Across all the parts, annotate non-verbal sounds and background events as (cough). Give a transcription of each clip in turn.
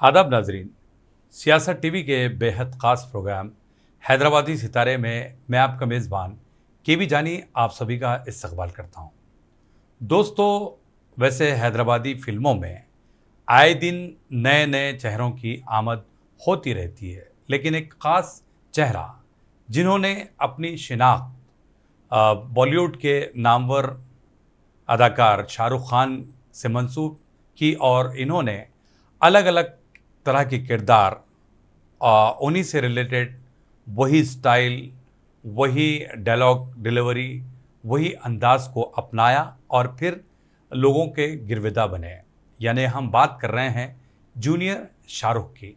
आदाब नाजरीन, सियासत टीवी के बेहद ख़ास प्रोग्राम हैदराबादी सितारे में मैं आपका मेज़बान के वी जानी आप सभी का इस्तकबाल करता हूँ। दोस्तों, वैसे हैदराबादी फ़िल्मों में आए दिन नए नए चेहरों की आमद होती रहती है, लेकिन एक ख़ास चेहरा जिन्होंने अपनी शिनाख्त बॉलीवुड के नामवर अदाकार शाहरुख खान से मंसूब की और इन्होंने अलग अलग तरह के किरदार उन्हीं से रिलेटेड वही स्टाइल वही डायलॉग डिलीवरी वही अंदाज को अपनाया और फिर लोगों के गिरविदा बने। यानी हम बात कर रहे हैं जूनियर शाहरुख की।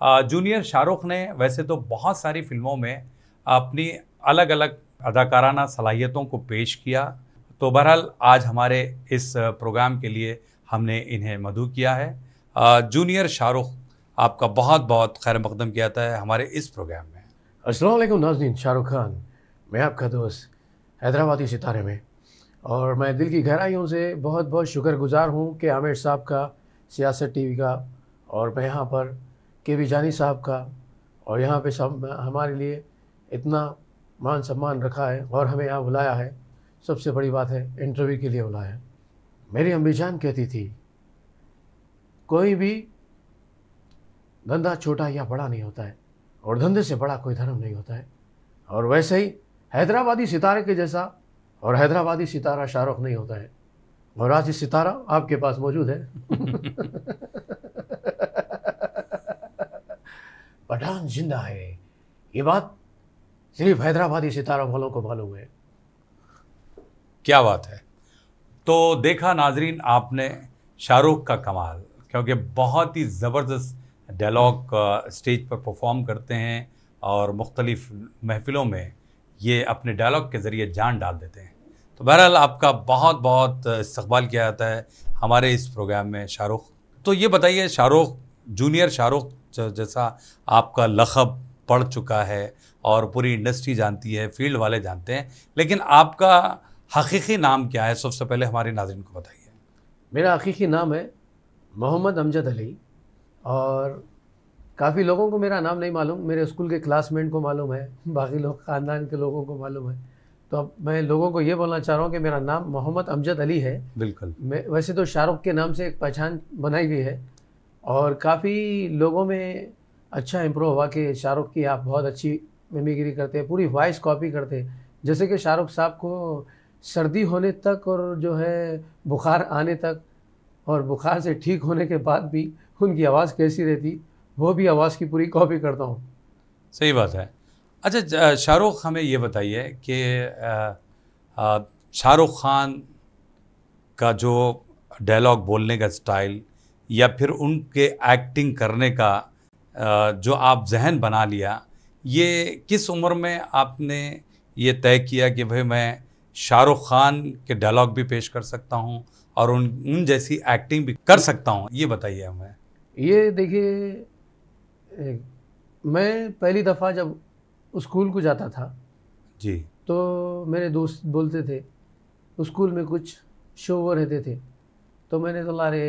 Junior Shahrukh ने वैसे तो बहुत सारी फ़िल्मों में अपनी अलग अलग अदाकाराना सलाहियतों को पेश किया। तो बहरहाल, आज हमारे इस प्रोग्राम के लिए हमने इन्हें मधु किया है। जूनियर शाहरुख, आपका बहुत बहुत खैर मकदम किया था हमारे इस प्रोग्राम में। असलम नाजनीन शाहरुख खान। मैं आपका दोस्त हैदराबादी सितारे में। और मैं दिल की गहराइयों से बहुत बहुत शुक्रगुजार हूँ कि आमिर साहब का सियासत टीवी का और मैं यहाँ पर के वी जानी साहब का और यहाँ पे सब हमारे लिए इतना मान सम्मान रखा है और हमें यहाँ बुलाया है। सबसे बड़ी बात है इंटरव्यू के लिए बुलाया है। मेरी अम्बी जान कहती थी, कोई भी धंधा छोटा या बड़ा नहीं होता है और धंधे से बड़ा कोई धर्म नहीं होता है। और वैसे ही हैदराबादी सितारे के जैसा और हैदराबादी सितारा शाहरुख नहीं होता है। और आज इस सितारा आपके पास मौजूद है। (laughs) (laughs) पठान ज़िंदा है। ये बात सिर्फ़ हैदराबादी सितारों वालों को मालूम है। क्या बात है? तो देखा नाजरीन, आपने शाहरुख का कमाल, क्योंकि बहुत ही ज़बरदस्त डायलॉग स्टेज पर परफॉर्म करते हैं और मुख्तलिफ़ महफ़िलों में ये अपने डायलॉग के ज़रिए जान डाल देते हैं। तो बहरहाल आपका बहुत बहुत इस्तकबाल किया जाता है हमारे इस प्रोग्राम में शाहरुख। तो ये बताइए, शाहरुख जूनियर शाहरुख जैसा आपका लखब पड़ चुका है और पूरी इंडस्ट्री जानती है फ़ील्ड वाले जानते हैं लेकिन आपका हकीकी नाम क्या है? सबसे पहले हमारे नाजरन को बताइए। मेरा हकीकी नाम है मोहम्मद अमजद अली और काफ़ी लोगों को मेरा नाम नहीं मालूम। मेरे स्कूल के क्लासमेट को मालूम है बाकी लोग ख़ानदान के लोगों को मालूम है। तो अब मैं लोगों को ये बोलना चाह रहा हूँ कि मेरा नाम मोहम्मद अमजद अली है। बिल्कुल। मैं वैसे तो शाहरुख के नाम से एक पहचान बनाई गई है और काफ़ी लोगों में अच्छा इम्प्रूव हुआ कि शाहरुख की आप बहुत अच्छी मिमिक्री करते हैं, पूरी वॉइस कॉपी करते हैं। जैसे कि शाहरुख साहब को सर्दी होने तक और जो है बुखार आने तक और बुखार से ठीक होने के बाद भी उनकी आवाज़ कैसी रहती, वो भी आवाज़ की पूरी कॉपी करता हूँ। सही बात है। अच्छा शाहरुख हमें ये बताइए कि शाहरुख खान का जो डायलॉग बोलने का स्टाइल या फिर उनके एक्टिंग करने का जो आप जहन बना लिया ये किस उम्र में आपने ये तय किया कि भाई मैं शाहरुख खान के डायलॉग भी पेश कर सकता हूँ और उन उन जैसी एक्टिंग भी कर सकता हूँ? ये बताइए हमें। ये देखिए मैं पहली दफ़ा जब स्कूल को जाता था जी। तो मेरे दोस्त बोलते थे स्कूल में कुछ शो वो रहते थे। तो मैंने तो लारे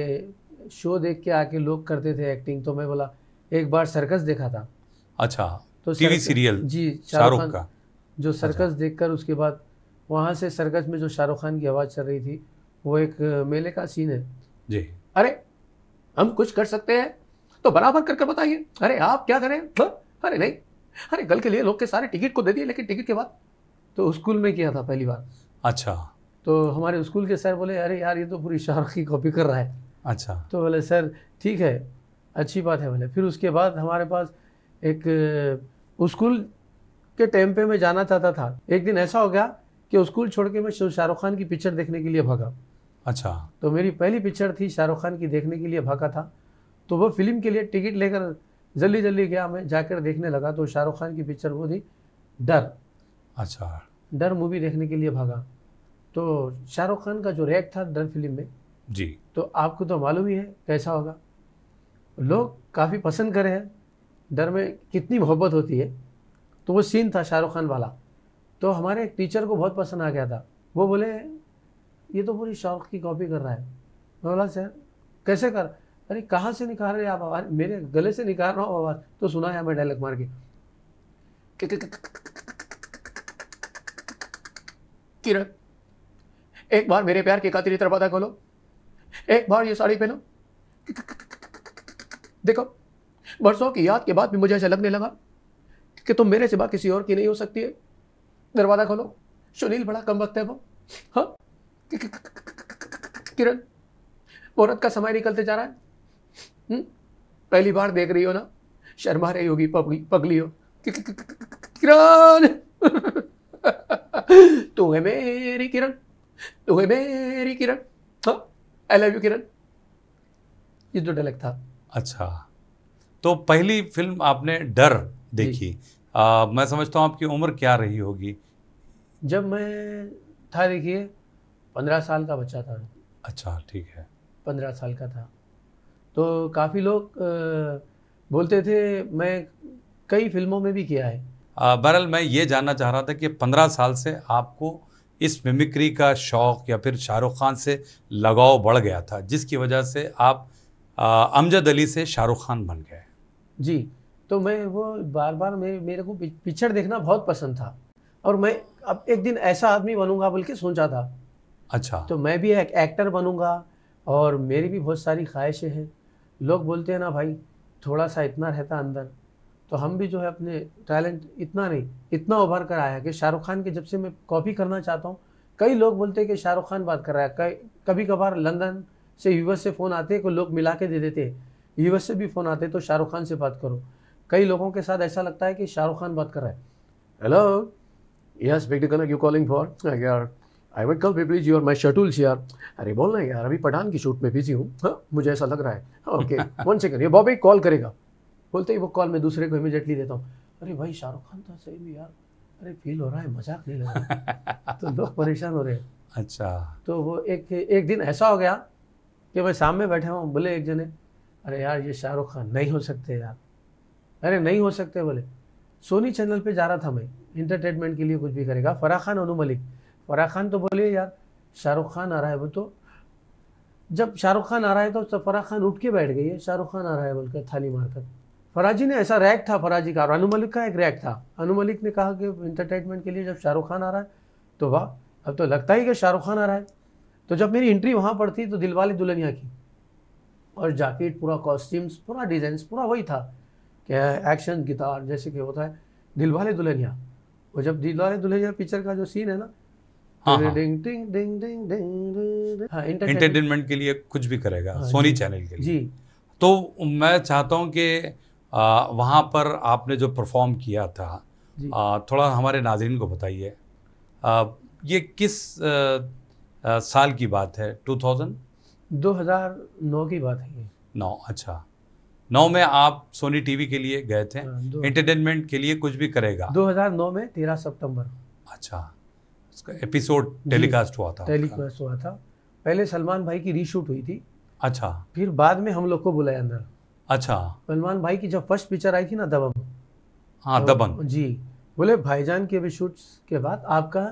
शो देख के आके लोग करते थे एक्टिंग तो मैं बोला एक बार सर्कस देखा था। अच्छा तो टीवी सीरियल जी शाहरुख का? जो सर्कस अच्छा। देखकर उसके बाद वहाँ से सर्कस में जो शाहरुख खान की आवाज़ चल रही थी वो एक मेले का सीन है। जी। अरे हम कुछ कर सकते हैं तो बराबर कर कर बताइए। अरे आप क्या करें? हाँ? अरे नहीं। अरे कल के लिए लोग के सारे टिकट को दे दिए लेकिन टिकट के बाद? तो स्कूल में किया था पहली बार। अच्छा। तो हमारे स्कूल के सर बोले अरे यार ये तो पूरी शाहरुख की कॉपी कर रहा है। अच्छा। तो बोले सर ठीक है अच्छी बात है बोले। फिर उसके बाद हमारे पास एक स्कूल के टाइम पे मैं जाना चाहता था। एक दिन ऐसा हो गया कि स्कूल छोड़ के मैं शाहरुख खान की पिक्चर देखने के लिए भागा। अच्छा। तो मेरी पहली पिक्चर थी शाहरुख खान की देखने के लिए भागा था। तो वो फ़िल्म के लिए टिकट लेकर जल्दी जल्दी गया। मैं जाकर देखने लगा तो शाहरुख खान की पिक्चर वो थी डर। अच्छा। डर मूवी देखने के लिए भागा। तो शाहरुख खान का जो रैक था डर फ़िल्म में जी। तो आपको तो मालूम ही है कैसा होगा। लोग काफ़ी पसंद करे हैं। डर में कितनी मोहब्बत होती है। तो वो सीन था शाहरुख खान वाला। तो हमारे एक टीचर को बहुत पसंद आ गया था। वो बोले, ये तो पूरी शाहरुख की कॉपी कर रहा है। मैं बोला, सर, कैसे कर? अरे, कहाँ से निकाल रहे आप आवाज़? मेरे गले से निकाल रहा हूँ आवाज़। तो सुना है मैं डायलॉग मार के। किरण, एक बार मेरे प्यार की कातिल दरवाज़ा खोलो। एक बार ये साड़ी पहनो। देखो, बरसों की याद के बाद भी मुझे ऐसा लगने लगा कि तुम मेरे सिवा किसी और की नहीं हो सकती है। दरवाज़ा खोलो। सुनील बड़ा कम वक्त है वो। हाँ? किरण औरत का समय निकलते जा रहा है। हुँ? हम्म? पहली बार देख रही हो ना? शर्मा रही होगी पगली पगली हो किरण! (laughs) तू है मेरी किरण, तू है मेरी किरण। हाँ? I love you Kiran? ये जो डायलेक्ट था। अच्छा। तो पहली फ़िल्म आपने डर देखी। आ, मैं समझता हूँ आपकी उम्र क्या रही होगी। जब मैं था देखिए पंद्रह साल का बच्चा था। अच्छा ठीक है। पंद्रह साल का था। तो काफ़ी लोग बोलते थे मैं कई फ़िल्मों में भी किया है। बहरहाल मैं ये जानना चाह रहा था कि पंद्रह साल से आपको इस मिमिक्री का शौक़ या फिर शाहरुख खान से लगाव बढ़ गया था जिसकी वजह से आप अमजद अली से शाहरुख खान बन गए। जी तो मैं वो बार बार मैं मेरे को पिक्चर देखना बहुत पसंद था और मैं अब एक दिन ऐसा आदमी बनूँगा बल्कि सोचा था। अच्छा। तो मैं भी एक एक्टर बनूँगा और मेरी भी बहुत सारी ख्वाहिशें हैं। लोग बोलते हैं ना भाई थोड़ा सा इतना रहता अंदर। तो हम भी जो है अपने टैलेंट इतना नहीं इतना उभर कर आया कि शाहरुख खान के जब से मैं कॉपी करना चाहता हूँ कई लोग बोलते हैं कि शाहरुख खान बात कर रहा है कई कभी कभार लंदन से यूएस से फ़ोन आते हैं को लोग मिला के दे देते हैं यूएस से भी फ़ोन आते तो शाहरुख खान से बात करो। कई लोगों के साथ ऐसा लगता है कि शाहरुख खान बात कर रहा है। हेलो यस कनक यू कॉलिंग फॉर यार I wait call please your my schedules यार। अरे बोल रहे यार अभी पठान की शूट में बिज़ी हूँ। हाँ मुझे ऐसा लग रहा है। ओके वन सेकंड ये बॉबी कॉल करेगा। बोलते ही वो कॉल मैं दूसरे को इमीडिएटली देता हूँ। अरे भाई शाहरुख खान था सही में यार। अरे फील हो रहा है मज़ाक नहीं लग रहा। तो (laughs) लोग परेशान हो रहे हैं। अच्छा। तो वो एक एक दिन ऐसा हो गया कि मैं सामने बैठे हूँ बोले एक जने अरे यार ये शाहरुख खान नहीं हो सकते यार। अरे नहीं हो सकते बोले। सोनी चैनल पे जा रहा था मैं इंटरटेनमेंट के लिए कुछ भी करेगा फराह खान अनु मलिक। फराह खान तो बोले यार शाहरुख खान आ रहा है वो तो। जब शाहरुख खान आ रहा है तो फराह खान उठ के बैठ गई है शाहरुख खान आ रहा है बोलकर थाली मारकर। फराजी ने ऐसा रैक था फराजी का और अनु मलिक का एक रैक था। अनु मलिक ने कहा कि इंटरटेनमेंट के लिए जब शाहरुख खान आ रहा है तो वाह अब तो लगता ही कि शाहरुख खान आ रहा है। तो जब मेरी एंट्री वहाँ पर थी तो दिलवाले दुल्हनिया की और जैकेट पूरा कॉस्ट्यूम्स पूरा डिज़ाइन पूरा वही था कि एक्शन गिटार जैसे कि होता है दिलवाले दुल्हनिया। वो जब दिलवाले दुल्हनिया पिक्चर का जो सीन है ना इंटरटेनमेंट के लिए कुछ भी करेगा हाँ, सोनी चैनल के लिए। जी। तो मैं चाहता हूँ कि वहाँ पर आपने जो परफॉर्म किया था आ, थोड़ा हमारे नाजरन को बताइए। ये किस आ, आ, साल की बात है? 2000 2009 की बात है ये। नौ अच्छा। नौ में आप सोनी टीवी के लिए गए थे? एंटरटेनमेंट के लिए कुछ भी करेगा? 2009 में 13 सितंबर। अच्छा। उसका एपिसोड टेलीकास्ट हुआ था। टेलीकास्ट हुआ था। पहले सलमान भाई की रीशूट हुई थी। अच्छा। फिर बाद में हम लोग को बुलाया अंदर। अच्छा। सलमान भाई की जब फ़र्स्ट पिक्चर आई थी ना दबंग हाँ तो, दबंग। जी बोले भाईजान के भी शूट के बाद आपका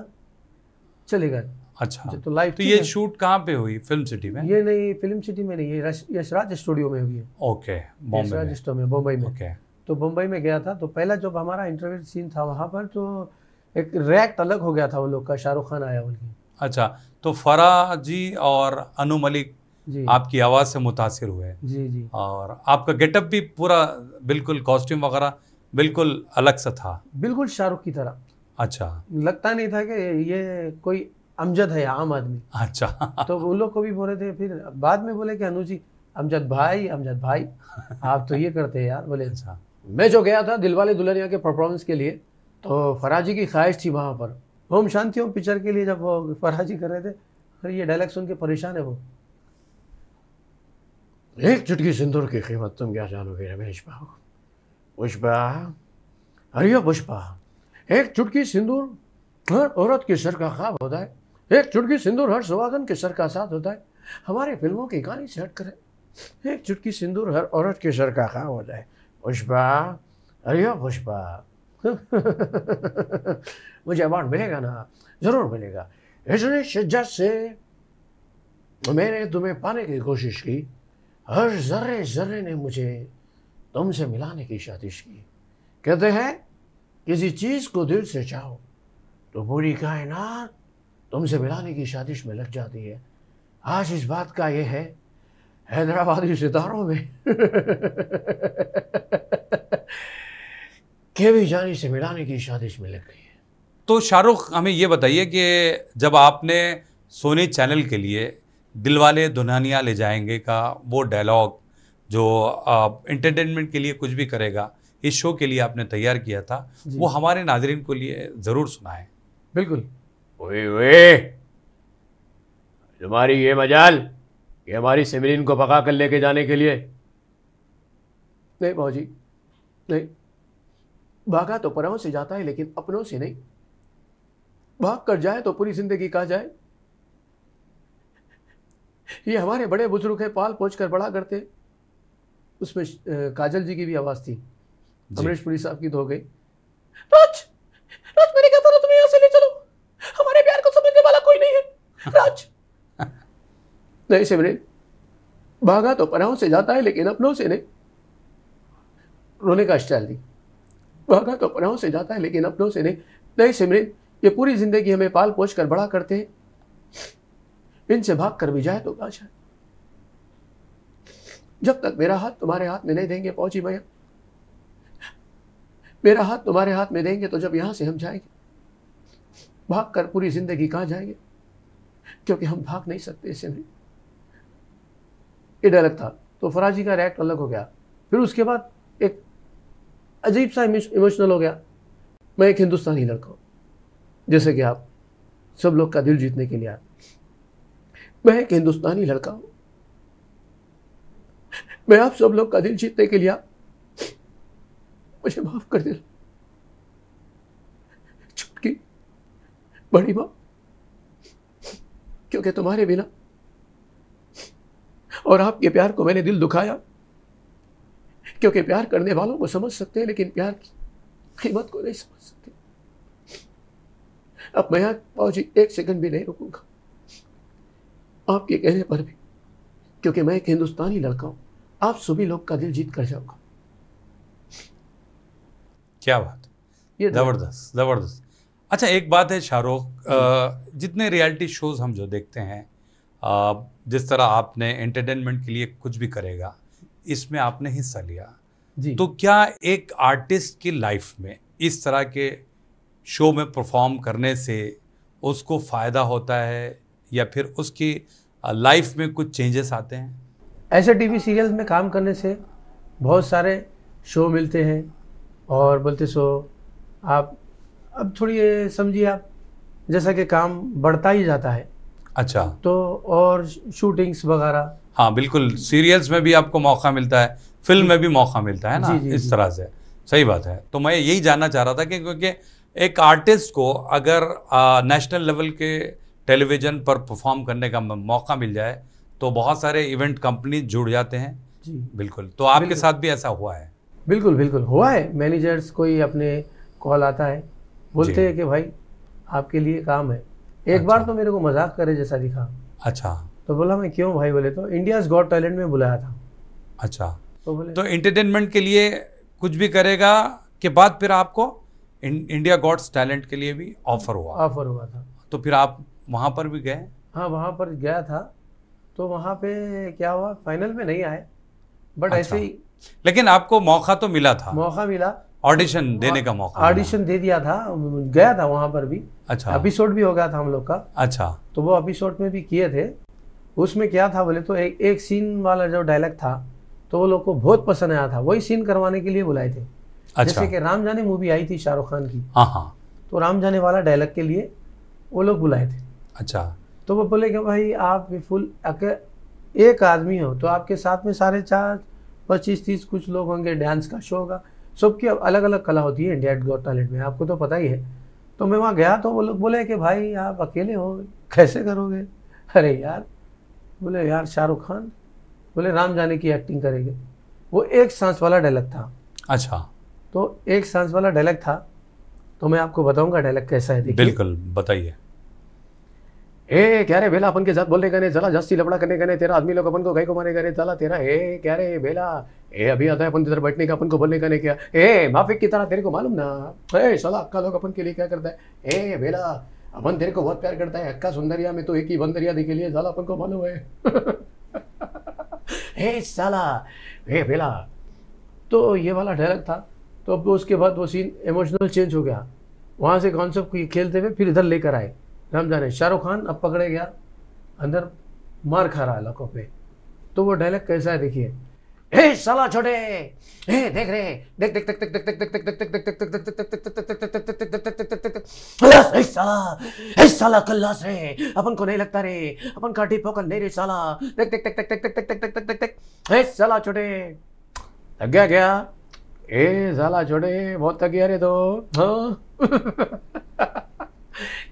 चलेगा अच्छा। तो लाइव तो ये शूट कहाँ पे हुई? फ़िल्म सिटी में? ये नहीं फ़िल्म सिटी में नहीं ये यशराज स्टूडियो में हुई है। ओके यशराज स्टूडियो में बम्बई में। ओके तो बम्बई में गया था तो पहला जब हमारा इंटरव्यू सीन था वहाँ पर तो एक रैक्ट अलग हो गया था वो लोग का शाहरुख खान आया उनकी अच्छा तो फराह जी और अनु मलिक आपकी आवाज़ से मुतासर हुए। जी जी। और आपका गेटअप भी पूरा बिल्कुल कॉस्ट्यूम वगैरह बिल्कुल अलग सा था। बिल्कुल शाहरुख की तरह। अच्छा। लगता नहीं था कि ये कोई अमजद है आम आदमी। अच्छा। तो उन लोग को भी बोले थे फिर बाद में बोले कि अनु जी अमजद भाई अमजद भाई आप तो ये करते हैं यार। बोले अच्छा। मैं जो गया था दिलवाले दुल्हनिया के परफॉर्मेंस के लिए तो फराजी की ख्वाहिश थी वहाँ पर। होम शांति होम पिक्चर के लिए जब वो फराजी कर रहे थे अरे ये डायलॉग सुन के परेशान है वो। एक चुटकी सिंदूर की कीमत तुम क्या जानोगे रमेश बाबू? पुष्पा अरे पुष्पा। एक चुटकी सिंदूर हर औरत के सर का ख्वाब होता है। एक चुटकी सिंदूर हर सुहागन के सर का साथ होता है। हमारे फ़िल्मों की कहानी से हट कर। एक चुटकी सिंदूर हर औरत के सर का ख्वाब होता है। पुष्पा अरे पुष्पा। (laughs) मुझे अवार्ड मिलेगा ना? ज़रूर मिलेगा। इसने शिद्दत से मैंने तुम्हें पाने की कोशिश की। हर जर्रे जर्रे ने मुझे तुमसे मिलाने की साजिश की। कहते हैं, किसी चीज़ को दिल से चाहो तो पूरी कायनात तुमसे मिलाने की साजिश में लग जाती है। आज इस बात का यह है, हैदराबादी सितारों में (laughs) के भी जानी से मिलाने की साजिश में लग गई है। तो शाहरुख, हमें ये बताइए कि जब आपने सोनी चैनल के लिए दिलवाले दुल्हनिया ले जाएँगे का वो डायलॉग जो इंटरटेनमेंट के लिए कुछ भी करेगा इस शो के लिए आपने तैयार किया था वो हमारे नाजरीन को लिए ज़रूर सुनाएँ। बिल्कुल। ओए ओए तुम्हारी ये मजाल कि हमारी सिमरीन को पका कर लेके जाने के लिए। नहीं भाजी नहीं। भागा तो परों से जाता है लेकिन अपनों से नहीं। भाग कर जाए तो पूरी ज़िंदगी कहा जाए? ये हमारे बड़े बुज़ुर्ग है पाल पोछ कर बड़ा करते उसमें काजल जी की भी आवाज़ थी। अमरीश पुरी साहब की तो हो गई। राज राज मैंने कहा था तुम्हें यहाँ से ले चलो। हमारे प्यार को समझने वाला कोई नहीं है। राज। (laughs) नहीं सिमरन भागा तो पनाहों से जाता है लेकिन अपनों से नहीं। रोने का स्टाइल दी भागा तो पनाहों से जाता है लेकिन अपनों से नहीं। नहीं सिमरन ये पूरी ज़िंदगी हमें पाल पोछ कर बड़ा करते हैं। इनसे भाग कर भी जाए तो कहा जाए जब तक मेरा हाथ तुम्हारे हाथ में नहीं देंगे पहुँची भैया। मेरा हाथ तुम्हारे हाथ में देंगे तो जब यहाँ से हम जाएँगे भाग कर पूरी ज़िंदगी कहाँ जाएँगे? क्योंकि हम भाग नहीं सकते, इसे नहीं। ये डायलॉग था तो फराजी का रिएक्ट अलग हो गया। फिर उसके बाद एक अजीब सा इमोशनल हो गया। मैं एक हिंदुस्तानी लड़का हूँ। जैसे कि आप सब लोग का दिल जीतने के लिए आए मैं एक हिंदुस्तानी लड़का हूँ। मैं आप सब लोग का दिल जीतने के लिए मुझे माफ़ कर दे छुटकी बड़ी माँ, क्योंकि तुम्हारे बिना और आपके प्यार को मैंने दिल दुखाया। क्योंकि प्यार करने वालों को समझ सकते हैं, लेकिन प्यार की कीमत को नहीं समझ सकते। अब मैं पहुँची एक सेकंड भी नहीं रुकूँगा। आपके कहने पर भी। क्योंकि मैं एक हिंदुस्तानी लड़का हूँ। आप सभी लोग का दिल जीत कर जाऊँगा। क्या बात। ये ज़बरदस्त ज़बरदस्त। अच्छा एक बात है शाहरुख जितने रियलिटी शोज़ हम जो देखते हैं जिस तरह आपने एंटरटेनमेंट के लिए कुछ भी करेगा इसमें आपने हिस्सा लिया। जी। तो क्या एक आर्टिस्ट की लाइफ में इस तरह के शो में परफॉर्म करने से उसको फ़ायदा होता है? या फिर उसकी लाइफ में कुछ चेंजेस आते हैं? ऐसे टीवी सीरियल में काम करने से बहुत सारे शो मिलते हैं और बोलते सो आप अब थोड़ी समझिए आप जैसा कि काम बढ़ता ही जाता है। अच्छा। तो और शूटिंग्स वगैरह। हाँ बिल्कुल सीरियल्स में भी आपको मौका मिलता है फ़िल्म में भी मौका मिलता है ना जी, जी, इस तरह से। सही बात है। तो मैं यही जानना चाह रहा था कि क्योंकि एक आर्टिस्ट को अगर नेशनल लेवल के टेलीविज़न पर परफॉर्म करने का मौका मिल जाए तो बहुत सारे इवेंट कंपनी जुड़ जाते हैं। जी। बिल्कुल। तो आपके बिल्कुल, साथ भी ऐसा हुआ है? बिल्कुल बिल्कुल। हुआ है। मैनेजर्स कोई अपने कॉल आता है बोलते हैं कि भाई आपके लिए काम है। एक अच्छा। बार तो मेरे को मज़ाक करे जैसा दिखा। अच्छा। तो बोला मैं क्यों भाई बोले? तो इंडिया गॉड टैलेंट में बुलाया था। अच्छा। तो बोले तो एंटरटेनमेंट के लिए कुछ भी करेगा के बाद फिर आपको इंडिया गॉड्स टैलेंट के लिए भी ऑफ़र हुआ। ऑफ़र हुआ था। तो फिर आप वहाँ पर भी गए? हाँ वहाँ पर गया था। तो वहाँ पे क्या हुआ? फाइनल में नहीं आए। बट अच्छा। ऐसे ही लेकिन आपको मौका तो मिला था। मौका मिला। ऑडिशन देने का मौका ऑडिशन दे दिया था। गया था वहाँ पर भी। अच्छा। एपिसोड भी हो गया था हम लोग का। अच्छा। तो वो एपिसोड में भी किए थे। उसमें क्या था बोले तो एक एक सीन वाला जो डायलॉग था तो वो लोग को बहुत पसंद आया था। वही सीन करवाने के लिए बुलाए थे। अच्छा। जैसे कि राम जाने मूवी आई थी शाहरुख खान की। हाँ हाँ। तो राम जाने वाला डायलॉग के लिए वो लोग बुलाए थे। अच्छा। तो वो बोले कि भाई आप भी फुल अके एक आदमी हो तो आपके साथ में साढ़े चार पच्चीस तीस कुछ लोग होंगे डांस का शो होगा। सबकी अलग अलग कला होती है इंडिया गॉट टैलेंट में आपको तो पता ही है। तो मैं वहाँ गया तो वो लोग बोले कि भाई आप अकेले हो कैसे करोगे? अरे यार बोले यार शाहरुख खान बोले राम जाने की एक्टिंग करेंगे। वो एक सांस वाला डायलॉग था। अच्छा। तो एक सांस वाला डायलॉग था। तो मैं आपको बताऊँगा डायलॉग कैसा है देखिए। बिल्कुल बताइए। ए, क्या रे बेला, अपन के साथ बोलने का नहीं चला जास्ती लफड़ा करने का नहीं, तेरा आदमी लोग अपन को कहीं को मारे का नहीं चला तेरा, ए, क्या रे बेला? ए, अभी आता है अपन इधर बैठने का, अपन को बोलने का नहीं क्या? ए, माफिक की तरह तेरे को मालूम ना? ए, साला अक्का लोग अपन के लिए क्या करता है? ए, बेला, अपन तेरे को बहुत प्यार करता है, अक्का सुंदरिया में तो एक ही बंदरिया दिखे लिए साला अपन को मालूम है। (laughs) ए, साला, ए, बेला तो ये वाला डायलॉग था तो अब उसके बाद वो सीन इमोशनल चेंज हो गया। वहाँ से कॉन्सेप्ट खेलते हुए फिर इधर लेकर आए। राम जाने शाहरुख खान अब पकड़े गया अंदर मार खा रहा है लकों पे तो वो डायलॉग कैसा है देखिए ए साला छोटे ए देख रे देख देख देख देख देख देख देख देख देख देख देख देख देख देख ए साला ए साला कल्लास रे अपन को नहीं लगता रे अपन काटी पोकल नहीं रे साला देख देख देख देख देख देख देख देख देख देख ए साला छोटे लग गया क्या ए साला छोटे बहुत थक गया रे तो हाँ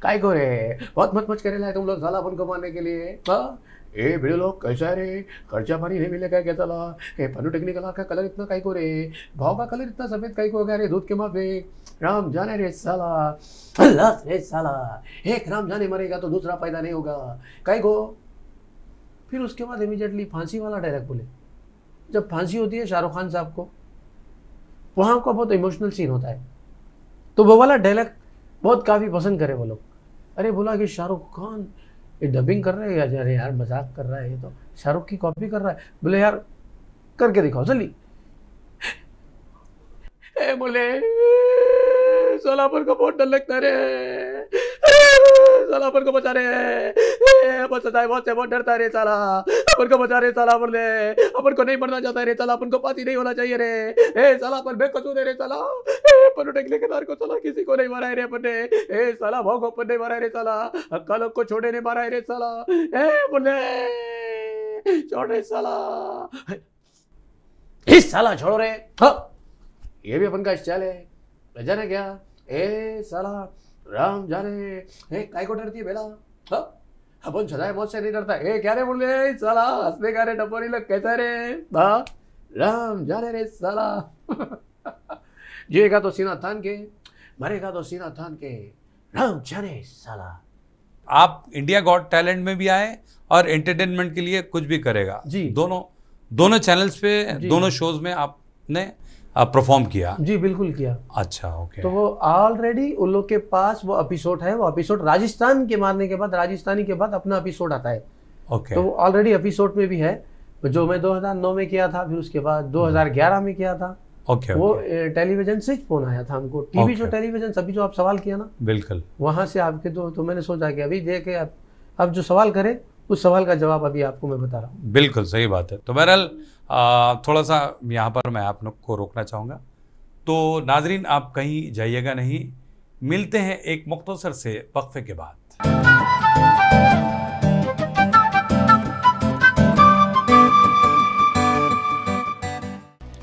काय को रे बहुत मत मच करे तुम लोग साला अपन को मारने के लिए। हाँ? ए, भिड़े लोग, कैसा रे? खर्चा पानी नहीं मिलेगा क्या चला ए, पन्नू टेक्निकल का कलर इतना काय को रे भाव का कलर इतना सफ़ेद काय को गया रे, दूध के माफे? राम जाने रे साला। अल्लाह रे साला। एक राम जाने मरेगा तो दूसरा पैदा नहीं होगा। काय को फिर उसके बाद इमीडिएटली फांसी वाला डायलॉग बोले। जब फांसी होती है शाहरुख खान साहब को, वहाँ का बहुत इमोशनल सीन होता है। तो वो वाला डायलॉग बहुत काफ़ी पसंद करे वो लोग। अरे बोला कि शाहरुख खान, ये डबिंग कर रहे हैं अरे यार मज़ाक कर रहा है, ये तो शाहरुख की कॉपी कर रहा है। बोले, यार, करके दिखाओ, जल्दी। (laughs) बोले, सोलापुर को बहुत डर लगता रे। (laughs) सोलापुर को बचा रहे (laughs) बहुत से बहुत डरता रे साला। अपन को बचा रहे साला अपन ले। अपन को नहीं मरना चाहता रे साला, अपन को पाती नहीं होना चाहिए रे। ए साला अपन बेकसूर है रे साला। अपन टेकने के को साला, किसी को नहीं मारा रे अपन ने। ए साला को अपन नहीं मारा रे साला। अक्का लोग को छोड़े नहीं मारा रे साला। ए बोले छोड़ रे साला। इस साला, छोड़ो रे। हाँ। ये भी अपन का स्टाइल है। जाने क्या? ए साला, राम जाने ए, काय को डरती है बेला हाँ। अपन सदाए मौत से नहीं डरता। ए क्या रे बोले साला हंसने का रे टपोरी लोग कैसा रे? हाँ राम जाने रे साला। (laughs) जिएगा तो सीना थान के मरेगा तो सीना थान के। राम जाने साला। आप इंडिया गॉट टैलेंट में भी आए और एंटरटेनमेंट के लिए कुछ भी करेगा। जी। दोनों दोनों चैनल्स पे जी। दोनों शोज़ में आपने परफॉर्म किया? जी बिल्कुल किया। अच्छा ओके तो वो ऑलरेडी उन लोग के पास वो एपिसोड है वो एपिसोड राजस्थान के मारने के बाद राजस्थानी के बाद अपना एपिसोड आता है। ओके तो ऑलरेडी एपिसोड में भी है जो मैं 2009 में किया था फिर उसके बाद 2011 में किया था। ओके वो टेलीविज़न से फ़ोन आया था हमको। टीवी जो टेलीविज़न सभी जो आप सवाल किया ना बिल्कुल। वहाँ से आपके तो तो मैंने सोचा कि अभी देखे अब अब जो सवाल करें उस सवाल का जवाब अभी आपको मैं बता रहा हूँ। बिल्कुल सही बात है। तो बहरहाल थोड़ा सा यहाँ पर मैं आप लोग को रोकना चाहूँगा। तो नाजरीन, आप कहीं जाइएगा नहीं। मिलते हैं एक मुख्तसर से वक्फे के बाद।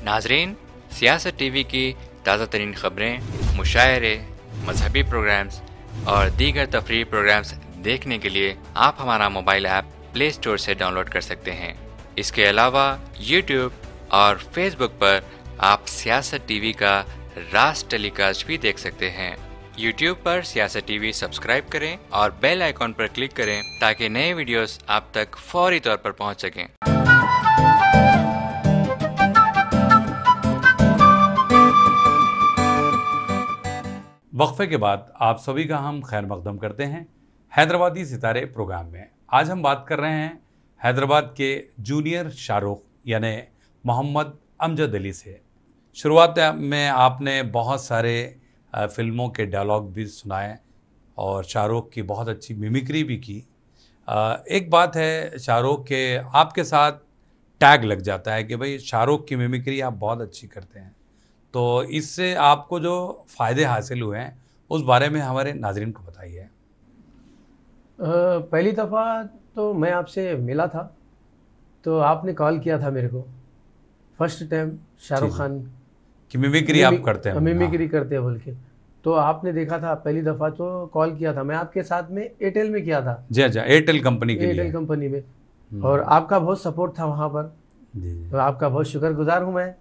नाजरीन, सियासत टीवी की ताज़ा तरीन खबरें, मुशायरे, मजहबी प्रोग्राम्स और दीगर तफरी प्रोग्राम्स देखने के लिए आप हमारा मोबाइल ऐप प्ले स्टोर से डाउनलोड कर सकते हैं। इसके अलावा यूट्यूब और फेसबुक पर आप सियासत टीवी का रास टेलीकास्ट भी देख सकते हैं। यूट्यूब पर सियासत टीवी सब्सक्राइब करें और बेल आइकॉन पर क्लिक करें ताकि नए वीडियोस आप तक फौरी तौर पर पहुँच सकें। वक्फे के बाद आप सभी का हम खैर मकदम करते हैं। हैदराबादी सितारे प्रोग्राम में आज हम बात कर रहे हैं हैदराबाद के जूनियर शाहरुख, यानी मोहम्मद अमजद अली से। शुरुआत में आपने बहुत सारे फ़िल्मों के डायलॉग भी सुनाए और शाहरुख की बहुत अच्छी मिमिक्री भी की। एक बात है, शाहरुख के, आपके साथ टैग लग जाता है कि भाई शाहरुख की मिमिक्री आप बहुत अच्छी करते हैं। तो इससे आपको जो फ़ायदे हासिल हुए हैं, उस बारे में हमारे नाजरन को बताइए। पहली दफ़ा तो मैं आपसे मिला था। तो आपने कॉल किया था मेरे को। First time Shahrukh ji. Khan. कि मिमिक्री आप करते हैं। मिमिक्री करते हैं बोल के। तो आपने देखा था पहली दफ़ा तो कॉल किया था। मैं आपके साथ में एयरटेल में किया था। हाँ। जी अच्छा एयरटेल कंपनी के एयरटेल कंपनी में। हम्म। और आपका बहुत सपोर्ट था वहाँ पर। जी जी। तो आपका बहुत शुक्रगुजार हूँ मैं।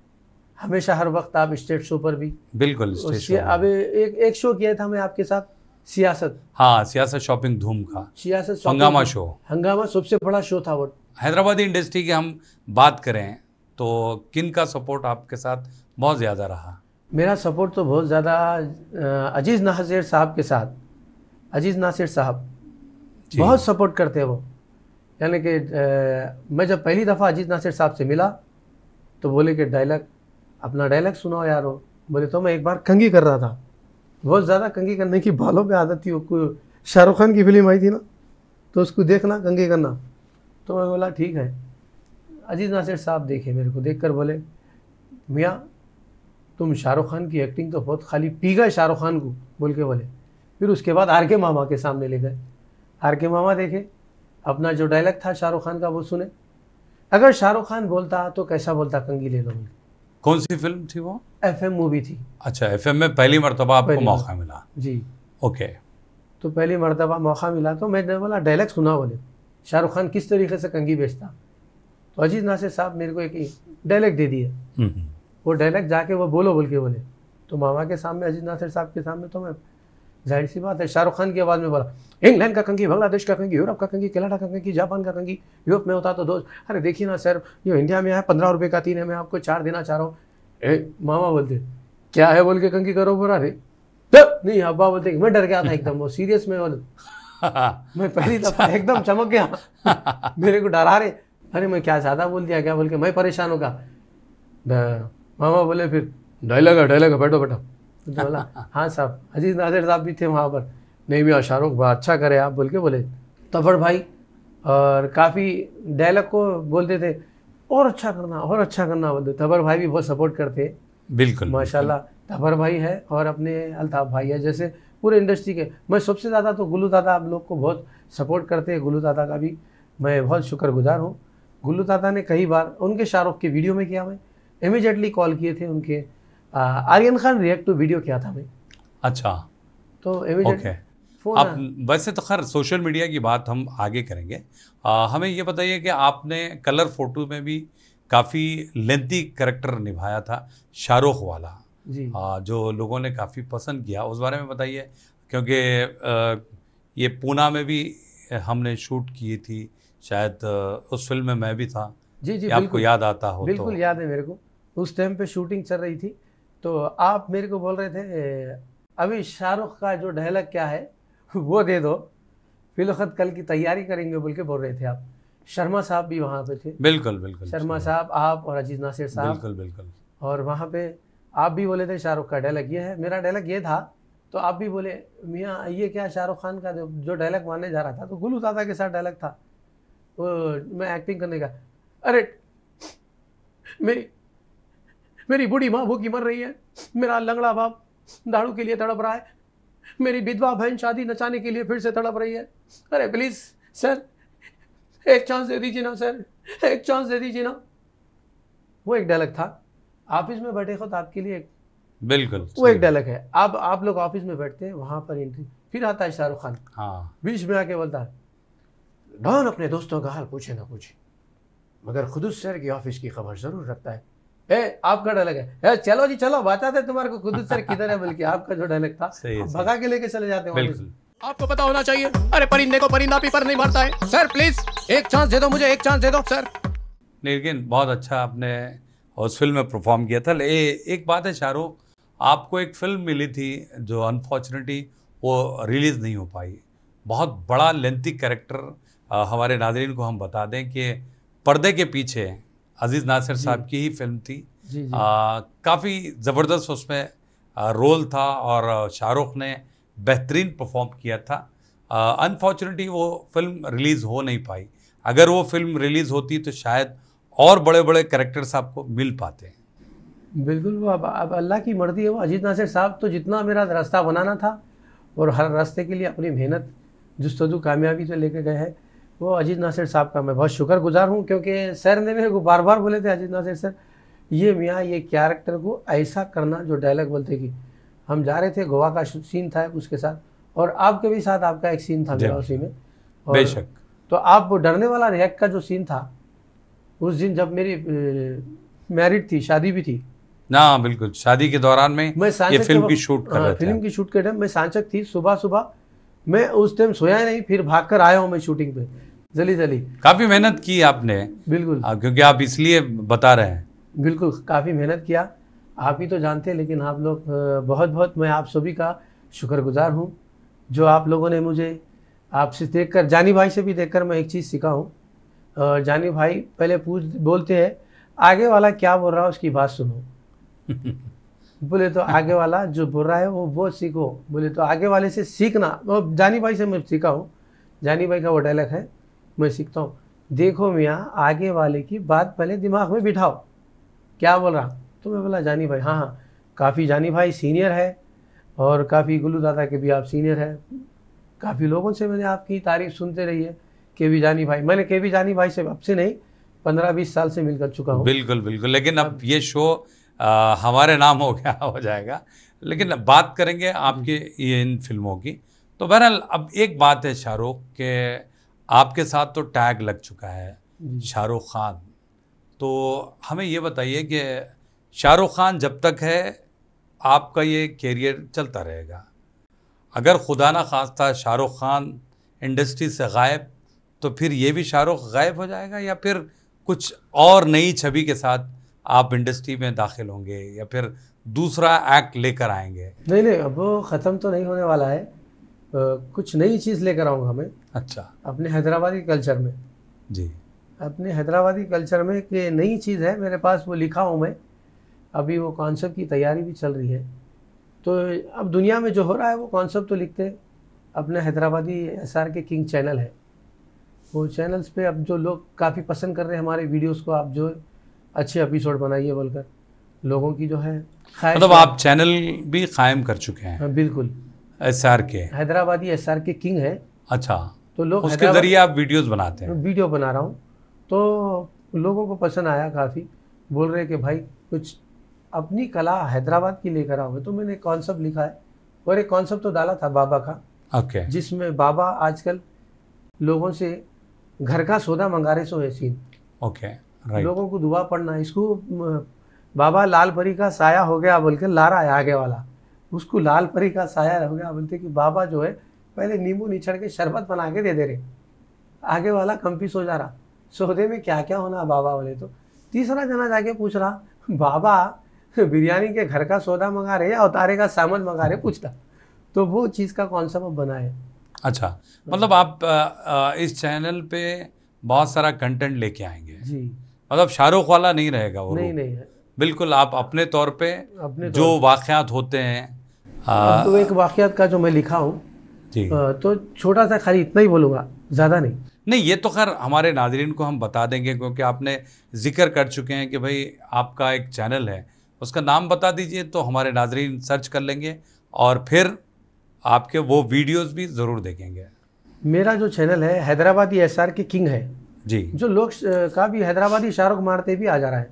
हमेशा हर वक्त आप स्टेट शो पर भी। बिल्कुल शो अब एक एक शो किया था मैं आपके साथ। सियासत। हाँ सियासत शॉपिंग धूम का। सियासत हंगामा शो। हंगामा सबसे बड़ा शो था वो। हैदराबादी इंडस्ट्री की हम बात करें तो किन का सपोर्ट आपके साथ बहुत ज़्यादा रहा? मेरा सपोर्ट तो बहुत ज़्यादा अज़ीज़ नासिर साहब के साथ। अज़ीज़ नासिर साहब बहुत सपोर्ट करते हैं वो। यानी कि मैं जब पहली दफ़ा अज़ीज़ नासिर साहब से मिला तो बोले कि डायलॉग अपना डायलॉग सुनाओ यार वो। बोले तो मैं एक बार कंगी कर रहा था। बहुत ज़्यादा कंगी करने की बालों पे आदत थी, वो शाहरुख खान की फ़िल्म आई थी ना तो उसको देखना कंगी करना। तो मैं बोला, ठीक है। अज़ीज़ नासिर साहब देखे मेरे को देख कर बोले, मियाँ, तुम शाहरुख खान की एक्टिंग तो बहुत खाली पी गए शाहरुख खान को, बोल के बोले। फिर उसके बाद आर के मामा के सामने ले गए। आर के मामा देखे, अपना जो डायलॉग था शाहरुख खान का वो सुने। अगर शाहरुख खान बोलता तो कैसा बोलता, कंगी ले लो। कौन सी फ़िल्म थी वो? एफएम मूवी थी। अच्छा एफएम में पहली मरतबा आपको पहली मौका मिला। जी। ओके तो पहली मरतबा मौका मिला तो मैंने बोला डायलॉग सुना बोले शाहरुख खान किस तरीके से कंगी बेचता? तो अज़ीज़ नासिर साहब मेरे को एक डायलॉग दे दिए। हम्म, हम्म। वो डायलॉग जाके वो बोलो बोल के बोले। तो मामा के सामने अजीत नासिर साहब के सामने तो मैं ज़ाहिर सी बात है शाहरुख खान की आवाज़ में बोला इंग्लैंड का कंगी बांग्लादेश का कंगी यूरोप का कंगी कनाडा का कंगी जापान का कंगी यूरोप में होता तो दोस्त अरे देखिए ना सर ये इंडिया में है पंद्रह रुपये का तीन है मैं आपको चार देना चाह रहा हूँ। ए मामा बोलते क्या है बोल के कंगी करो बोला रे "तो, नहीं अब्बा बोलते मैं डर गया था एकदम वो सीरियस में बोले (laughs) मैं पहली दफ़ा एकदम चमक गया। (laughs) मेरे को डरा रहे अरे मैं क्या ज़्यादा बोल दिया क्या बोल के मैं परेशान होगा मामा बोले फिर डायलॉग है डायलॉग है बैठो बैठो। तो बोला हाँ साहब अज़ीज़ नाजिर साहब भी थे वहाँ पर। नहीं भैया शाहरुख बड़ा अच्छा करे आप बोल के बोले। तफर भाई और काफ़ी डायलॉग को बोलते थे और अच्छा करना और अच्छा करना बोलते तबर भाई भी बहुत सपोर्ट करते। बिल्कुल माशाल्लाह तबर भाई है और अपने अल्ताफ भाई है जैसे पूरे इंडस्ट्री के। मैं सबसे ज़्यादा तो गुल्लू दादा आप लोग को बहुत सपोर्ट करते हैं गुल्लू दादा का भी। मैं बहुत शुक्रगुजार हूँ। गुल्लू दादा ने कई बार उनके शाहरुख के वीडियो में किया मैं इमीडिएटली कॉल किए थे उनके। Aryan Khan react to video किया था मैं अच्छा। तो ओके इमीडिएट आप वैसे तो खैर सोशल मीडिया की बात हम आगे करेंगे। आ, हमें ये बताइए कि आपने कलर फ़ोटो में भी काफ़ी लेंथी करेक्टर निभाया था शाहरुख वाला। जी। आ, जो लोगों ने काफ़ी पसंद किया। उस बारे में बताइए क्योंकि आ, ये पूना में भी हमने शूट की थी शायद उस फ़िल्म में मैं भी था। जी जी आपको याद आता हो बिल्कुल तो याद है मेरे को। उस टाइम पे शूटिंग चल रही थी। तो आप मेरे को बोल रहे थे अभी शाहरुख का जो डायलॉग क्या है वो दे दो। फिलखत कल की तैयारी करेंगे बोल के बोल रहे थे आप। शर्मा साहब भी वहाँ पे थे। बिल्कुल बिल्कुल। शर्मा साहब आप और अज़ीज़ नासिर साहब। बिल्कुल बिल्कुल। और वहाँ पे आप भी बोले थे शाहरुख का डायलॉग ये है। मेरा डायलॉग ये था तो आप भी बोले मियाँ ये क्या शाहरुख खान का जो जो डायलॉग मानने जा रहा था तो गुलू दादा के साथ डायलॉग था। वो मैं एक्टिंग करने का अरे मेरी मेरी बूढ़ी माँ भूखी मर रही है। मेरा लंगड़ा बाप दाड़ू के लिए तड़प रहा है। मेरी विधवा बहन शादी नचाने के लिए फिर से तड़प रही है। अरे प्लीज़ सर एक चांस दे दीजिए ना सर एक चांस दे दीजिए ना। वो एक डायलॉग था। ऑफ़िस में बैठे तो आपके लिए एक बिल्कुल वो एक डायलॉग है। अब आप लोग ऑफ़िस में बैठते हैं वहाँ पर एंट्री फिर आता है शाहरुख खान। हाँ। बीच में आके बोलता है डॉन अपने दोस्तों का हाल पूछे ना पूछे। मगर खुदूस सर की ऑफ़िस की खबर ज़रूर रखता है। ए आपका डायलॉग है। ए, चलो जी चलो बताते तुम्हारे को खुदूस सर किधर है बल्कि आपका जो डायलॉग था। भगा के लेके चले जाते हैं आपको पता होना चाहिए अरे परिंदे को परिंदा पीपर नहीं मारता है। सर प्लीज़ एक चांस दे दो मुझे एक चांस दे दो सर। लेकिन बहुत अच्छा आपने उस फ़िल्म में परफॉर्म किया था। ए, एक बात है शाहरुख आपको एक फ़िल्म मिली थी जो अनफॉर्चुनेटली वो रिलीज़ नहीं हो पाई। बहुत बड़ा लेंथी कैरेक्टर हमारे नाजरीन को हम बता दें कि पर्दे के पीछे अज़ीज़ नासिर साहब की ही फ़िल्म थी। काफ़ी ज़बरदस्त उसमें रोल था और शाहरुख ने बेहतरीन परफॉर्म किया था। अनफॉर्चुनेटली वो फ़िल्म रिलीज़ हो नहीं पाई। अगर वो फ़िल्म रिलीज़ होती तो शायद और बड़े बड़े करेक्टर्स आपको मिल पाते। हैं बिल्कुल वो अब अब अल्लाह की मर्ज़ी है वो। अजीत नासिर साहब तो जितना मेरा रास्ता बनाना था और हर रास्ते के लिए अपनी मेहनत जस्तजू कामयाबी तो लेके गए हैं। वो अजीत नासिर साहब का मैं बहुत शुक्रगुजार हूँ क्योंकि सर ने मेरे को बार बार बोले थे अजीत नासिर सर ये मियाँ ये कैरेक्टर को ऐसा करना जो डायलॉग बोलते कि हम जा रहे थे गोवा का सीन था उसके साथ और आपके भी साथ आपका एक सीन था मेरा उसी में और बेशक। तो आप वो डरने वाला रिएक्ट का जो सीन था उस दिन जब मेरी मैरिड थी शादी भी थी। ना बिल्कुल शादी के दौरान में मैं ये फ़िल्म की शूट कर रहे थे फ़िल्म की शूट के टाइम मैं सांचक थी सुबह सुबह मैं उस टाइम सोया नहीं फिर भाग कर आया हूँ मैं शूटिंग पे। जल्दी जल्दी काफ़ी मेहनत की आपने। बिल्कुल। आ, क्योंकि आप इसलिए बता रहे हैं। बिल्कुल काफ़ी मेहनत किया। आप ही तो जानते हैं लेकिन आप लोग बहुत बहुत मैं आप सभी का शुक्रगुजार हूँ जो आप लोगों ने मुझे आपसे देख कर जानी भाई से भी देखकर मैं एक चीज़ सीखा हूँ जानी भाई पहले पूछ बोलते हैं आगे वाला क्या बोल रहा है उसकी बात सुनो। (laughs) बोले तो आगे वाला जो बोल रहा है वो वो सीखो। बोले तो आगे वाले से सीखना। वो जानी भाई से मैं सीखा हूँ। जानी भाई का वो डायलॉग है मैं सीखता हूँ। देखो मियाँ आगे वाले की बात पहले दिमाग में बिठाओ। क्या बोल रहा? तो मैं बोला जानी भाई हाँ हाँ। काफ़ी जानी भाई सीनियर है और काफ़ी गुल्लू दादा के भी आप सीनियर है। काफ़ी लोगों से मैंने आपकी तारीफ़ सुनते रही है के वी जानी भाई मैंने के वी जानी भाई से अब से नहीं पंद्रह बीस साल से मिलकर चुका हूँ। बिल्कुल बिल्कुल। लेकिन अब ये शो आ, हमारे नाम हो गया हो जाएगा। लेकिन बात करेंगे आपके ये इन फ़िल्मों की। तो बहरहाल अब एक बात है शाहरुख के आपके साथ तो टैग लग चुका है शाहरुख खान। तो हमें ये बताइए कि शाहरुख खान जब तक है आपका ये कैरियर चलता रहेगा। अगर खुदा ना खास्ता शाहरुख खान इंडस्ट्री से गायब तो फिर ये भी शाहरुख गायब हो जाएगा या फिर कुछ और नई छवि के साथ आप इंडस्ट्री में दाखिल होंगे या फिर दूसरा एक्ट लेकर आएँगे। नहीं नहीं अब वो ख़त्म तो नहीं होने वाला है। अ, कुछ नई चीज़ लेकर आऊँगा मैं। अच्छा। अपने हैदराबादी कल्चर में। जी। अपने हैदराबादी कल्चर में कि नई चीज़ है मेरे पास वो लिखा हूँ मैं। अभी वो कॉन्सेप्ट की तैयारी भी चल रही है। तो अब दुनिया में जो हो रहा है वो कॉन्सेप्ट तो लिखते हैं। अपने Hyderabadi S R K king channel है। वो चैनल्स पे अब जो लोग काफ़ी पसंद कर रहे हैं हमारे वीडियोस को आप जो अच्छे एपिसोड बनाइए बोलकर। लोगों की जो है मतलब आप चैनल भी कायम कर चुके हैं। हाँ, बिल्कुल। S R K Hyderabadi S R K king है। अच्छा। तो लोग उसके ज़रिए आप वीडियोस बनाते हैं। वीडियो बना रहा हूँ। तो लोगों को पसंद आया काफ़ी। बोल रहे कि भाई कुछ अपनी कला हैदराबाद की लेकर आओगे तो मैंने कॉन्सेप्ट लिखा है। और एक कॉन्सेप्ट तो डाला था बाबा का। ओके जिसमें बाबा आजकल लोगों से घर का सौदा मंगा रहे सो है सीन ओके राइट लोगों को दुआ पढ़ना इसको बाबा लाल परी का साया हो गया बोल के ला रहा है आगे वाला। उसको लाल परी का साया हो गया बोलते कि बाबा जो है पहले नींबू निचड़ के शरबत बना के दे दे रहे आगे वाला कंपीस हो जा रहा। सौदे में क्या क्या होना बाबा बोले तो। तीसरा जना जाके पूछ रहा बाबा बिरयानी के घर का सौदा मंगा रहे या उतारे का सामान मंगा रहे? पूछता। तो वो चीज़ का कॉन्सेप्ट अब बना है। अच्छा मतलब आप इस चैनल पे बहुत सारा कंटेंट लेके आएँगे। जी। मतलब शाहरुख वाला नहीं रहेगा वो नहीं। नहीं। है बिल्कुल आप अपने तौर पे अपने जो वाकयात होते हैं आ, तो एक वाकयात का जो मैं लिखा हूँ जी। तो छोटा सा खाली इतना ही बोलूँगा ज़्यादा नहीं। नहीं ये तो खैर हमारे नाजरीन को हम बता देंगे क्योंकि आपने ज़िक्र कर चुके हैं कि भाई आपका एक चैनल है उसका नाम बता दीजिए तो हमारे नाजरीन सर्च कर लेंगे और फिर आपके वो वीडियोस भी ज़रूर देखेंगे। मेरा जो चैनल है Hyderabadi S R K king है। जी। जो लोग का भी हैदराबादी शाहरुख मारते भी आ जा रहा है।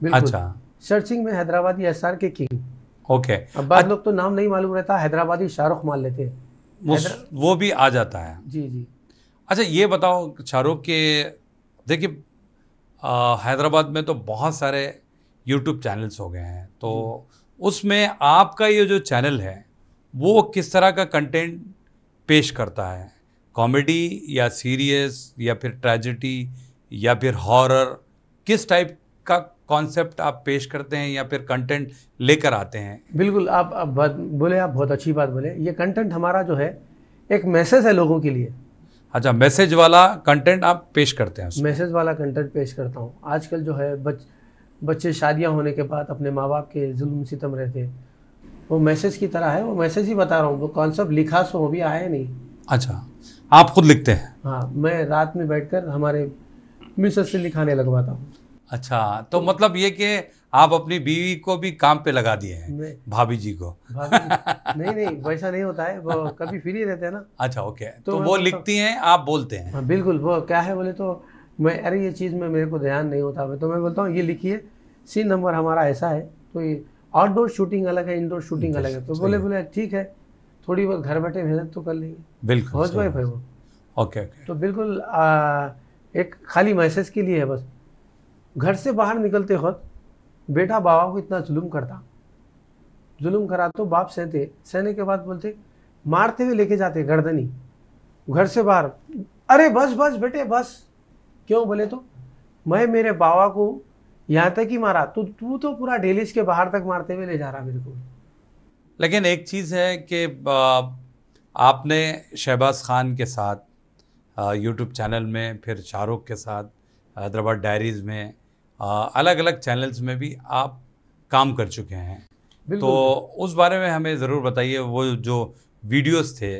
बिल्कुल। अच्छा। सर्चिंग में Hyderabadi S R K king. Okay. अब बाद लोग तो नाम नहीं मालूम रहता हैदराबादी शाहरुख मार लेते हैं। उस वो भी आ जाता है। जी जी। अच्छा ये बताओ शाहरुख के देखिए हैदराबाद में तो बहुत सारे यूट्यूब चैनल्स हो गए हैं। तो उसमें आपका ये जो चैनल है वो किस तरह का कंटेंट पेश करता है? कॉमेडी या सीरियस या फिर ट्रेजिडी या फिर हॉरर किस टाइप का कॉन्सेप्ट आप पेश करते हैं या फिर कंटेंट लेकर आते हैं? बिल्कुल आप, आप बोले आप बहुत अच्छी बात बोले। ये कंटेंट हमारा जो है एक मैसेज है लोगों के लिए। अच्छा मैसेज वाला कंटेंट आप पेश करते हैं मैसेज वाला कंटेंट पेश करता हूँ। आजकल जो है बच बच्चे शादियाँ होने के बाद अपने माँ बाप के जुल्म सितम रहते हैं। वो मैसेज की तरह है वो मैसेज ही बता रहा हूँ। वो कॉन्सेप्ट लिखा सो अभी आया नहीं। अच्छा। आप खुद लिखते हैं? हाँ मैं रात में बैठकर हमारे मिसेस से लिखाने लगवाता हूँ। अच्छा तो मतलब ये कि आप अपनी बीवी को भी काम पे लगा दिए हैं भाभी जी को। भाभी नहीं नहीं वैसा नहीं होता है वो कभी फ्री रहते हैं ना। अच्छा ओके। तो तो वो लिखती हैं आप बोलते हैं। हाँ बिल्कुल वो क्या है बोले तो मैं अरे ये चीज़ में मेरे को ध्यान नहीं होता तो मैं बोलता हूँ ये लिखिए सीन नंबर हमारा ऐसा है तो ये आउटडोर शूटिंग अलग है इंडोर शूटिंग अलग है तो बोले बोले ठीक है थोड़ी बहुत घर बैठे मेहनत तो कर लेंगे। बिल्कुल सही वाइफ है वो। Okay okay. तो बिल्कुल आ, एक खाली मैसेज के लिए है बस। घर से बाहर निकलते वक्त बेटा बाबा को इतना जुल्म करता। जुल्म करा तो बाप सहते सहने के बाद बोलते मारते हुए लेके जाते गर्दनी। घर से बाहर अरे बस बस बेटे बस। क्यों बोले तो? मैं मेरे बाबा को यहाँ तक ही मारा। तो तू तो पूरा डेलीज के बाहर तक मारते हुए ले जा रहा मेरे को। लेकिन एक चीज़ है कि आपने शहबाज खान के साथ यूट्यूब चैनल में फिर शाहरुख के साथ हैदराबाद डायरीज़ में अलग अलग चैनल्स में भी आप काम कर चुके हैं। तो उस बारे में हमें ज़रूर बताइए वो जो वीडियोस थे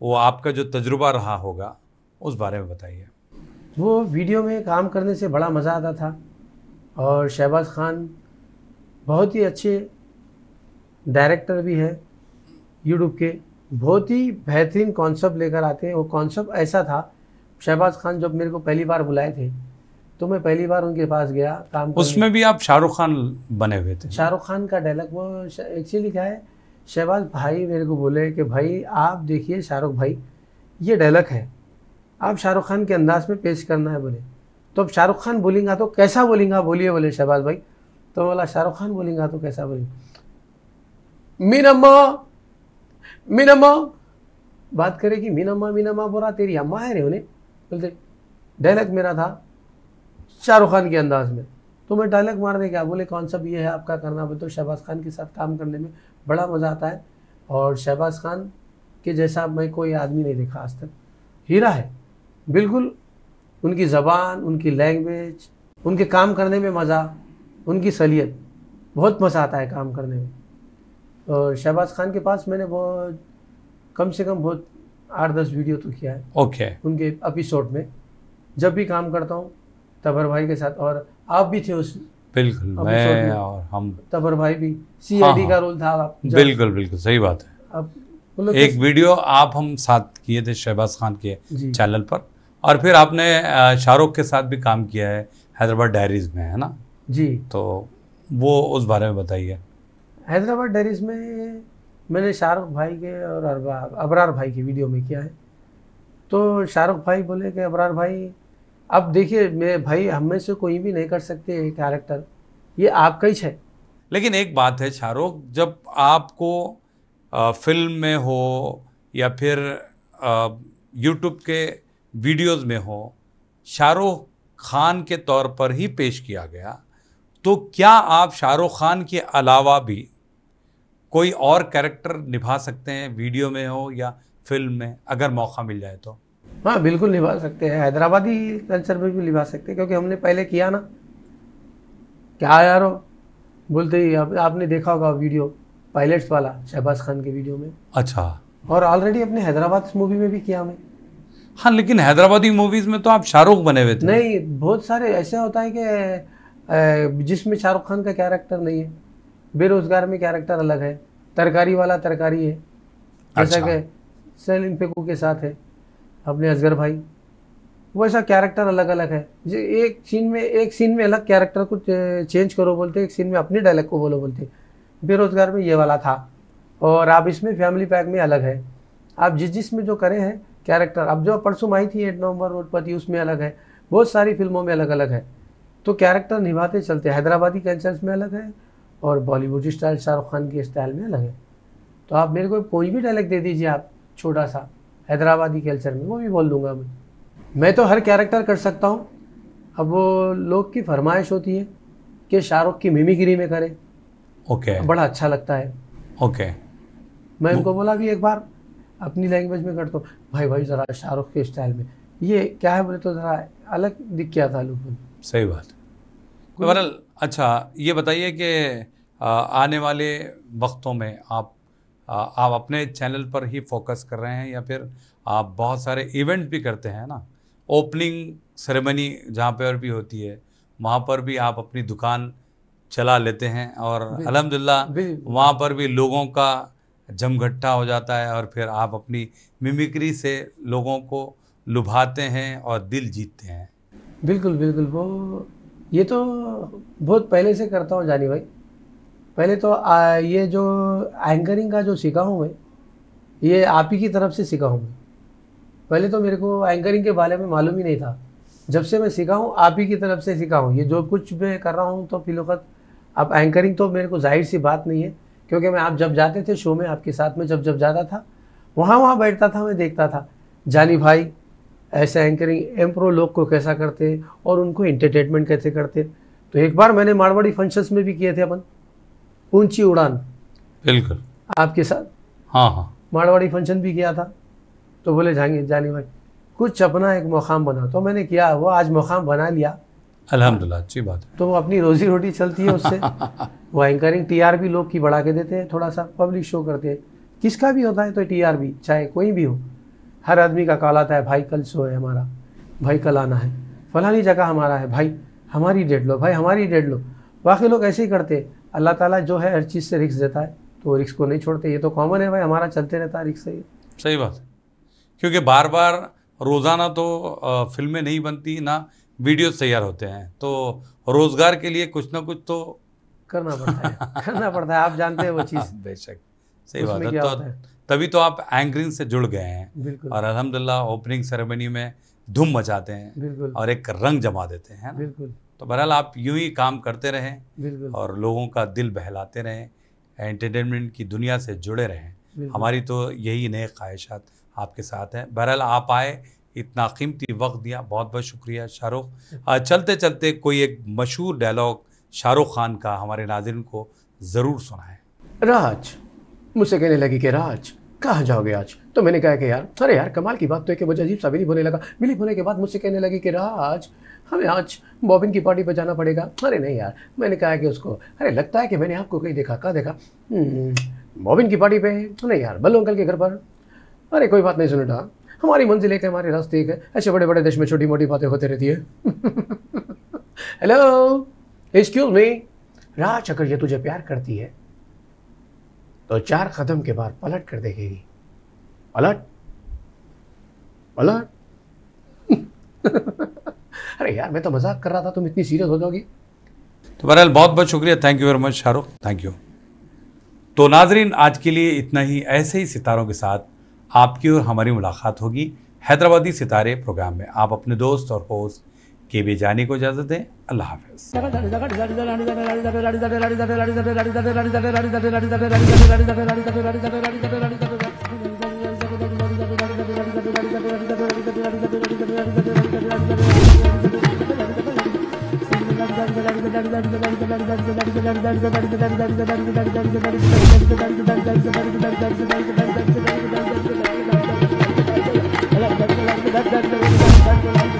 वो आपका जो तजुर्बा रहा होगा उस बारे में बताइए। वो वीडियो में काम करने से बड़ा मज़ा आता था और शहबाज खान बहुत ही अच्छे डायरेक्टर भी है यूट्यूब के बहुत ही बेहतरीन कॉन्सेप्ट लेकर आते हैं। वो कॉन्सेप्ट ऐसा था शहबाज खान जब मेरे को पहली बार बुलाए थे तो मैं पहली बार उनके पास गया काम उसमें भी आप शाहरुख खान बने हुए थे। शाहरुख खान का डायलॉग वो एक्चुअली क्या है शहबाज भाई मेरे को बोले कि भाई आप देखिए शाहरुख भाई ये डायलॉग है। आप शाहरुख खान के अंदाज में पेश करना है बोले। तो अब शाहरुख खान बोलेंगा तो कैसा बोलेंगा? बोलिए बोले शहबाज भाई। तो बोला शाहरुख खान बोलेंगा तो कैसा बोलेंगे? मीनम्मा मीनम्मा बात करे कि मीनम्मा मीनम्मा बोला, तेरी अम्मा है रे उन्हें? बोलते डायलॉग मेरा था शाहरुख खान के अंदाज में। तो मैं डायलॉग मारने क्या बोले, कौन सा ये है आपका करना बोले तो शहबाज खान के साथ काम करने में बड़ा मज़ा आता है। और शहबाज खान के जैसा मैं कोई आदमी नहीं देखा आज तक। हीरा है, बिल्कुल। उनकी ज़बान, उनकी लैंग्वेज उनके काम करने में मज़ा, उनकी सलीयत, बहुत मज़ा आता है काम करने में। शहबाज खान के पास मैंने बहुत कम से कम बहुत आठ दस वीडियो तो किया है। ओके। उनके एपिसोड में। जब भी काम करता हूँ तबर भाई के साथ और आप भी थे उस बिल्कुल मैं और हम। तबर भाई भी सी हाँ, हाँ। का रोल था आप बिल्कुल बिल्कुल सही बात है। अब एक वीडियो आप हम साथ किए थे शहबाज खान के चैनल पर और फिर आपने शाहरुख के साथ भी काम किया है हैदराबाद डायरीज में है ना? जी। तो वो उस बारे में बताइए। हैदराबाद डेरीज में मैंने शाहरुख भाई के और अबरार भाई की वीडियो में किया है। तो शाहरुख भाई बोले कि अबरार भाई, अब देखिए मैं भाई हम में से कोई भी नहीं कर सकते ये कैरेक्टर ये आपका ही है। लेकिन एक बात है शाहरुख, जब आपको फ़िल्म में हो या फिर यूट्यूब के वीडियोस में हो, शाहरुख खान के तौर पर ही पेश किया गया तो क्या आप शाहरुख खान के अलावा भी कोई और कैरेक्टर निभा सकते हैं वीडियो में हो या फ़िल्म में अगर मौका मिल जाए तो। हाँ बिल्कुल निभा सकते हैं। हैदराबादी कल्चर में भी निभा सकते हैं क्योंकि हमने पहले किया ना। क्या यार हो? बोलते ही आप, आपने देखा होगा वीडियो पायलट्स वाला शहबाज खान के वीडियो में। अच्छा। और ऑलरेडी अपने हैदराबाद मूवी में भी किया मैं हाँ लेकिन हैदराबादी मूवीज़ में तो आप शाहरुख बने हुए थे। नहीं बहुत सारे ऐसे होता है कि जिसमें शाहरुख खान का कैरेक्टर नहीं है। बेरोजगार में कैरेक्टर अलग है। तरकारी वाला तरकारी है। जैसा अच्छा। कि सलीम फेकू के साथ है। अपने असगर भाई। वैसा कैरेक्टर अलग अलग है। जो एक सीन में एक सीन में अलग कैरेक्टर को चेंज करो बोलते एक सीन में अपने डायलॉग को बोलो बोलते बेरोजगार में ये वाला था। और आप इसमें फैमिली पैक में अलग है। आप जिस जिस में जो करे हैं कैरेक्टर अब जो परसों आई थी एट नवंबर रोडपति उसमें अलग है। बहुत सारी फ़िल्मों में अलग अलग है। तो कैरेक्टर निभाते चलते हैदराबादी कल्चर्स में अलग है। और बॉलीवुड स्टाइल शाहरुख खान के स्टाइल में अलग है। तो आप मेरे को कोई भी डायलॉग दे दीजिए आप छोटा सा हैदराबादी कल्चर में वो भी बोल दूँगा मैं। मैं तो हर कैरेक्टर कर सकता हूँ। अब वो लोग की फरमाइश होती है कि शाहरुख की मिमिक्री में करें। Okay okay. बड़ा अच्छा लगता है। Okay okay. मैं उनको बोला भी एक बार अपनी लैंग्वेज में कर दो भाई भाई ज़रा शाहरुख के स्टाइल में। ये क्या है बोले तो ज़रा अलग दिख गया था लोग सही बात। बहरहाल अच्छा ये बताइए कि आने वाले वक्तों में आप आप अपने चैनल पर ही फोकस कर रहे हैं या फिर आप बहुत सारे इवेंट भी करते हैं ना? ओपनिंग सेरेमनी जहाँ पर भी होती है वहाँ पर भी आप अपनी दुकान चला लेते हैं और अलहमदिल्ला वहाँ पर भी लोगों का जमघट्टा हो जाता है और फिर आप अपनी मिमिक्री से लोगों को लुभाते हैं और दिल जीतते हैं। बिल्कुल बिल्कुल। वो ये तो बहुत पहले से करता हूँ जानी भाई। पहले तो आ, ये जो एंकरिंग का जो सीखा हूँ मैं ये आप ही की तरफ़ से सीखा हूँ मैं। पहले तो मेरे को एंकरिंग के बारे में मालूम ही नहीं था। जब से मैं सीखा हूँ आप ही की तरफ़ से सीखा हूँ। ये जो कुछ मैं कर रहा हूँ तो फिलवक्त अब एंकरिंग तो मेरे को ज़ाहिर सी बात नहीं है क्योंकि मैं आप जब जाते थे शो में आपके साथ में जब जब जाता था वहाँ वहाँ बैठता था मैं देखता था। जानी भाई ऐसे एंकरिंग एम्प्रो लोग को कैसा करते हैं और उनको इंटरटेनमेंट कैसे करते हैं? तो एक बार मैंने मारवाड़ी फ़ंक्शंस में भी किए थे अपन। ऊँची उड़ान। बिल्कुल। आपके साथ? हाँ हाँ। मारवाड़ी फ़ंक्शन भी किया था। तो बोले जाएँगे जानी भाई। कुछ अपना एक मुकाम बना। तो मैंने किया वो आज मुकाम बना लिया। अल्हम्दुलिल्लाह अच्छी बात है। तो वो अपनी रोजी रोटी चलती है उससे। (laughs) वो एंकरिंग टीआरपी लोग की बढ़ा के देते हैं थोड़ा सा पब्लिक शो करते हैं। किसका भी होता है तो टीआरपी चाहे कोई भी हो। हर आदमी का कॉल आता है भाई कल शो है हमारा। भाई कल आना है। फलानी जगह हमारा है। भाई हमारी डेट लो। भाई हमारी डेट लो। बाकी लोग ऐसे ही करते हैं। अल्लाह ताला जो है हर चीज़ से रिक्स देता है तो रिक्स को नहीं छोड़ते। ये तो कॉमन है भाई हमारा चलते रहता है रिक्स से। सही बात। है क्योंकि बार बार रोज़ाना तो फ़िल्में नहीं बनती ना वीडियोस तैयार होते हैं। तो रोज़गार के लिए कुछ ना कुछ तो करना पड़ता है। करना पड़ता है। आप जानते हैं वो चीज़। (laughs) बेशक। सही बात है। तो तभी तो आप एंकरिंग से जुड़ गए हैं। और अल्हम्दुलिल्लाह ओपनिंग सेरेमनी में धूम मचाते हैं और एक रंग जमा देते हैं बिल्कुल। तो बहरहाल आप यूँ ही काम करते रहें और लोगों का दिल बहलाते रहें एंटरटेनमेंट की दुनिया से जुड़े रहें। हमारी तो यही नए ख्वाहिशात आपके साथ हैं। बहरहाल आप आए इतना कीमती वक्त दिया बहुत बहुत शुक्रिया शाहरुख। चलते चलते कोई एक मशहूर डायलॉग शाहरुख खान का हमारे नाजिन को ज़रूर सुनाएँ। राज मुझसे कहने लगी कि राज कहाँ जाओगे आज? तो मैंने कहा कि यार अरे यार कमाल की बात तो है कि मुझे अजीब सा बिलीव होने लगा। बिलीव होने के बाद मुझसे कहने लगी कि राज हमें आज बॉबिन की पार्टी पर जाना पड़ेगा। अरे नहीं यार मैंने कहा कि उसको अरे लगता है कि मैंने आपको कहीं देखा कहाँ देखा? "हम्म, बॉबिन की पार्टी पे नहीं यार बल्लू अंकल के घर पर। अरे कोई बात नहीं सुनटा हमारी मंजिल एक है हमारे रास्ते एक है। ऐसे बड़े बड़े देश में छोटी मोटी बातें होती रहती है। हेलो एक्सक्यूज मी राज अगर ये तुझे प्यार करती है तो चार कदम के बाद पलट कर देखेगी। पलट? पलट? (laughs) अरे यार, मैं तो मज़ाक कर रहा था, तुम इतनी सीरियस हो जाओगी। तो बहरहाल, बहुत बहुत शुक्रिया। Thank you very much Shahrukh thank you तो नाजरीन, आज के लिए इतना ही। ऐसे ही सितारों के साथ आपकी और हमारी मुलाकात होगी हैदराबादी सितारे प्रोग्राम में। आप अपने दोस्त और होस्ट के बी जानी को इजाज़त दें। अल्लाह हाफिज़। (laughs)